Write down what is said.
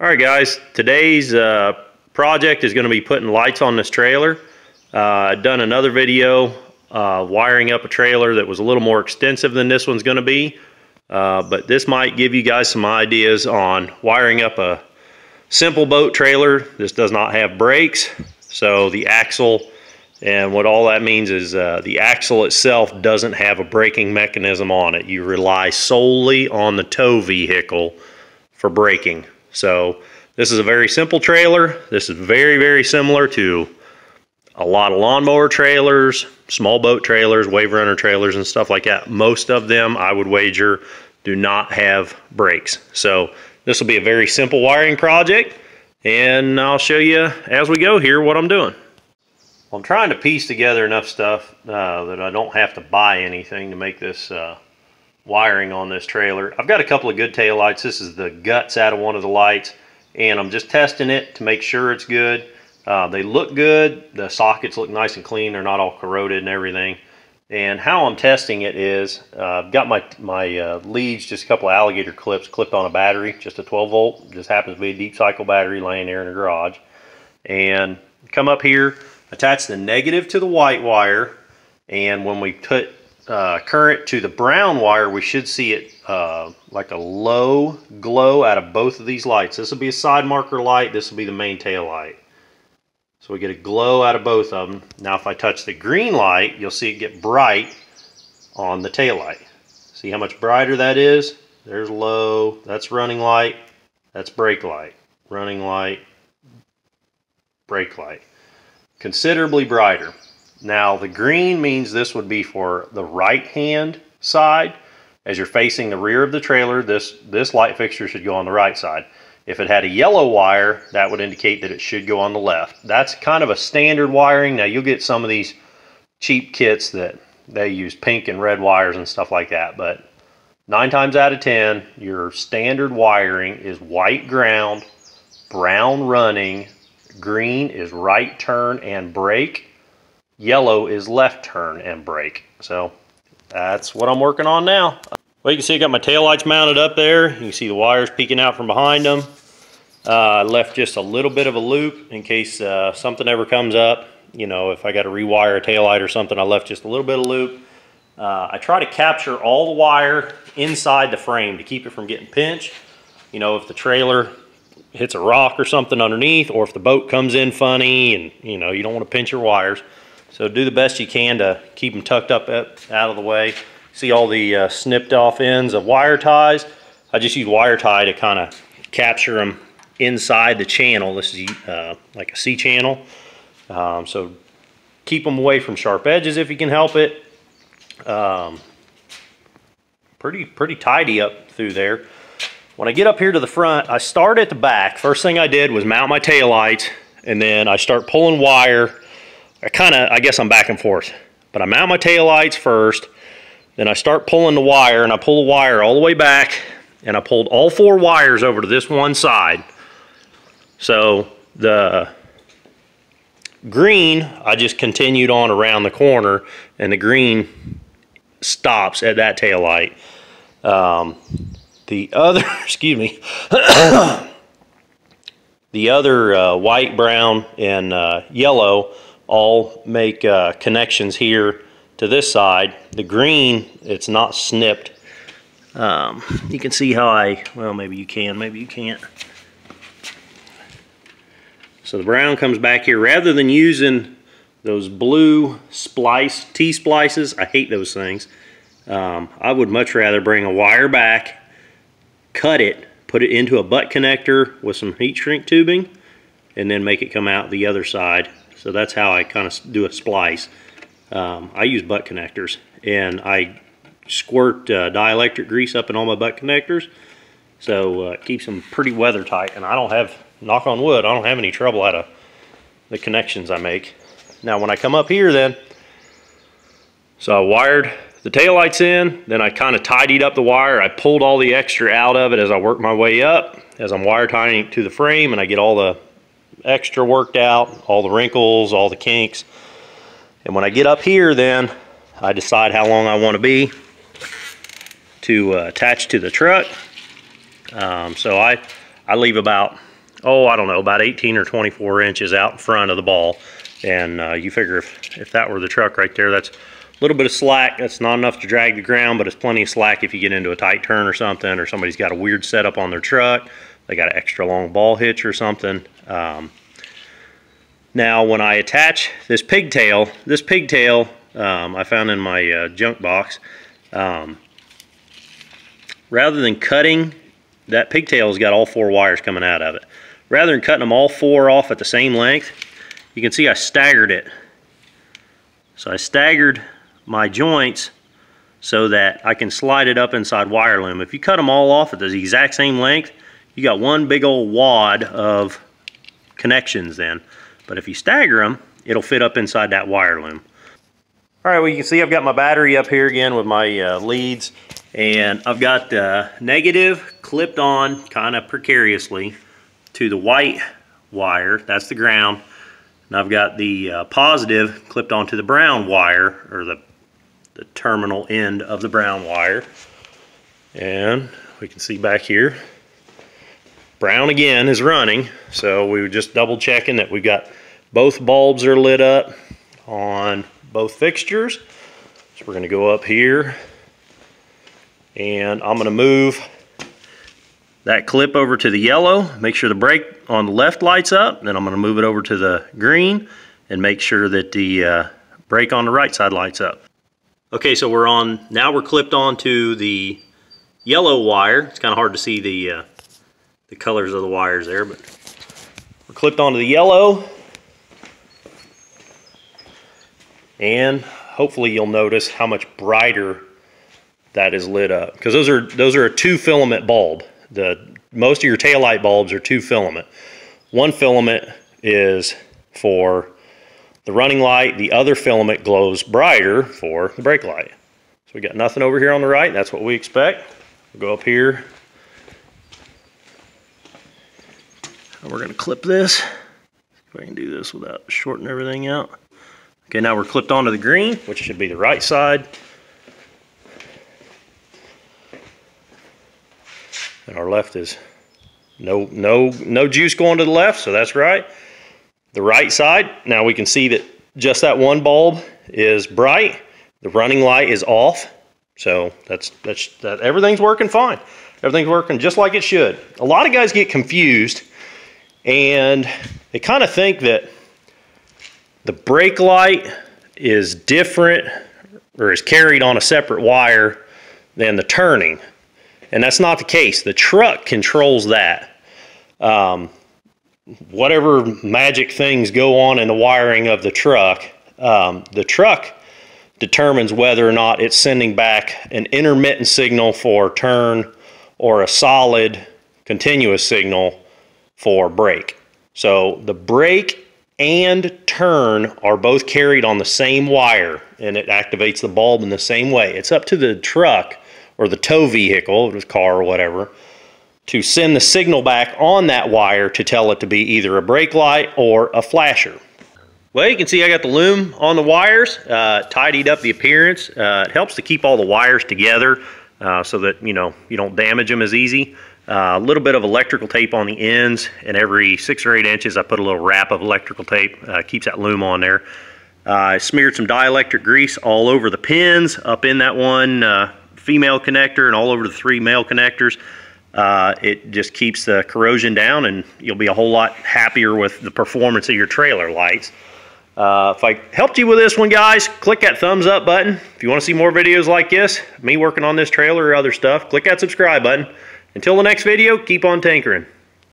All right, guys, today's uh, project is going to be putting lights on this trailer. Uh, I've done another video uh, wiring up a trailer that was a little more extensive than this one's going to be, uh, but this might give you guys some ideas on wiring up a simple boat trailer. This does not have brakes, so the axle, and what all that means is uh, the axle itself doesn't have a braking mechanism on it. You rely solely on the tow vehicle for braking. So this is a very simple trailer. This is very, very similar to a lot of lawnmower trailers, small boat trailers, wave runner trailers and stuff like that. Most of them, I would wager, do not have brakes. So this will be a very simple wiring project and I'll show you as we go here what I'm doing. I'm trying to piece together enough stuff uh, that I don't have to buy anything to make this uh, wiring on this trailer. I've got a couple of good tail lights. This is the guts out of one of the lights and I'm just testing it to make sure it's good. Uh, they look good. The sockets look nice and clean. They're not all corroded and everything. And how I'm testing it is uh, I've got my, my uh, leads, just a couple of alligator clips clipped on a battery, just a 12 volt. Just happens to be a deep cycle battery laying there in the garage. And come up here, attach the negative to the white wire. And when we put uh, current to the brown wire, we should see it uh, like a low glow out of both of these lights. This will be a side marker light. This will be the main tail light. So we get a glow out of both of them. Now if I touch the green light, you'll see it get bright on the tail light. See how much brighter that is? There's low, that's running light, that's brake light. Running light, brake light. Considerably brighter. Now the green means this would be for the right hand side. As you're facing the rear of the trailer, this, this light fixture should go on the right side. If it had a yellow wire, that would indicate that it should go on the left. That's kind of a standard wiring. Now you'll get some of these cheap kits that they use pink and red wires and stuff like that, but nine times out of 10, your standard wiring is white ground, brown running, green is right turn and brake, Yellow is left turn and brake. So that's what I'm working on now. Well, you can see I got my tail lights mounted up there. You can see the wires peeking out from behind them. Uh, I left just a little bit of a loop in case uh, something ever comes up. You know, if I got to rewire a tail light or something, I left just a little bit of loop. Uh, I try to capture all the wire inside the frame to keep it from getting pinched. You know, if the trailer hits a rock or something underneath, or if the boat comes in funny and, you know, you don't want to pinch your wires. So do the best you can to keep them tucked up out of the way. See all the uh, snipped off ends of wire ties. I just use wire tie to kind of capture them inside the channel. This is uh, like a C channel. Um, so keep them away from sharp edges if you can help it. Um, pretty, pretty tidy up through there. When I get up here to the front, I start at the back. First thing I did was mount my tail lights and then I start pulling wire I kind of, I guess I'm back and forth. But I mount my tail lights first, then I start pulling the wire, and I pull the wire all the way back, and I pulled all four wires over to this one side. So the green, I just continued on around the corner, and the green stops at that tail light. Um, the other, excuse me, the other uh, white, brown, and uh, yellow all make uh, connections here to this side. The green, it's not snipped. Um, you can see how I, well maybe you can, maybe you can't. So the brown comes back here. Rather than using those blue splice, T-splices, I hate those things. Um, I would much rather bring a wire back, cut it, put it into a butt connector with some heat shrink tubing, and then make it come out the other side so that's how I kind of do a splice. Um, I use butt connectors and I squirt uh, dielectric grease up in all my butt connectors. So uh, it keeps them pretty weather tight and I don't have, knock on wood, I don't have any trouble out of the connections I make. Now when I come up here then, so I wired the tail lights in, then I kind of tidied up the wire. I pulled all the extra out of it as I work my way up, as I'm wire tying to the frame and I get all the extra worked out, all the wrinkles, all the kinks. And when I get up here then, I decide how long I want to be to uh, attach to the truck. Um, so I, I leave about, oh, I don't know, about 18 or 24 inches out in front of the ball. And uh, you figure if, if that were the truck right there, that's a little bit of slack. That's not enough to drag the ground, but it's plenty of slack if you get into a tight turn or something, or somebody's got a weird setup on their truck. They got an extra long ball hitch or something. Um, now, when I attach this pigtail, this pigtail um, I found in my uh, junk box, um, rather than cutting, that pigtail's got all four wires coming out of it. Rather than cutting them all four off at the same length, you can see I staggered it. So I staggered my joints so that I can slide it up inside wire loom. If you cut them all off at the exact same length, you got one big old wad of connections then. But if you stagger them, it'll fit up inside that wire loom. All right, well you can see I've got my battery up here again with my uh, leads and I've got the negative clipped on kind of precariously to the white wire, that's the ground, and I've got the uh, positive clipped onto the brown wire, or the, the terminal end of the brown wire. And we can see back here, brown again is running, so we were just double checking that we've got both bulbs are lit up on both fixtures. So we're gonna go up here and I'm gonna move that clip over to the yellow, make sure the brake on the left lights up, then I'm gonna move it over to the green and make sure that the uh, brake on the right side lights up. Okay, so we're on, now we're clipped onto the yellow wire. It's kind of hard to see the, uh, the colors of the wires there, but we're clipped onto the yellow. And hopefully you'll notice how much brighter that is lit up because those are those are a two filament bulb the most of your taillight bulbs are two filament. One filament is for the running light, the other filament glows brighter for the brake light. So we got nothing over here on the right, that's what we expect. We'll go up here. We're gonna clip this. If I can do this without shorting everything out. Okay, now we're clipped onto the green, which should be the right side. and our left is no no no juice going to the left so that's right the right side now we can see that just that one bulb is bright the running light is off so that's that's that everything's working fine everything's working just like it should a lot of guys get confused and they kind of think that the brake light is different or is carried on a separate wire than the turning and that's not the case. The truck controls that. Um, whatever magic things go on in the wiring of the truck, um, the truck determines whether or not it's sending back an intermittent signal for turn or a solid continuous signal for brake. So the brake and turn are both carried on the same wire and it activates the bulb in the same way. It's up to the truck or the tow vehicle, was car or whatever, to send the signal back on that wire to tell it to be either a brake light or a flasher. Well, you can see I got the loom on the wires, uh, tidied up the appearance. Uh, it helps to keep all the wires together uh, so that, you know, you don't damage them as easy. Uh, a little bit of electrical tape on the ends, and every six or eight inches I put a little wrap of electrical tape, uh, keeps that loom on there. Uh, I smeared some dielectric grease all over the pins, up in that one female connector and all over the three male connectors. Uh, it just keeps the corrosion down and you'll be a whole lot happier with the performance of your trailer lights. Uh, if I helped you with this one, guys, click that thumbs up button. If you want to see more videos like this, me working on this trailer or other stuff, click that subscribe button. Until the next video, keep on tinkering.